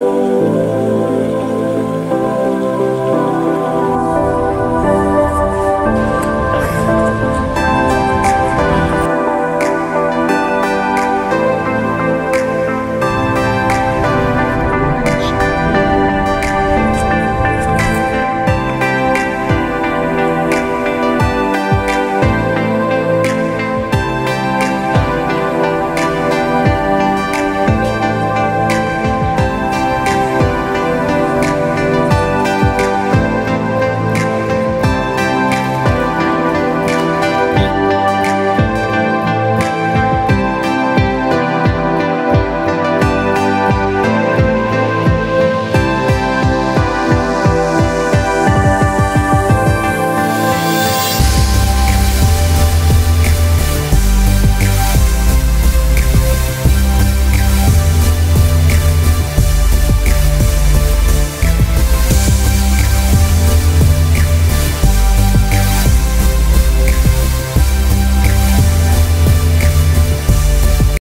Oh.